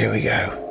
Here we go.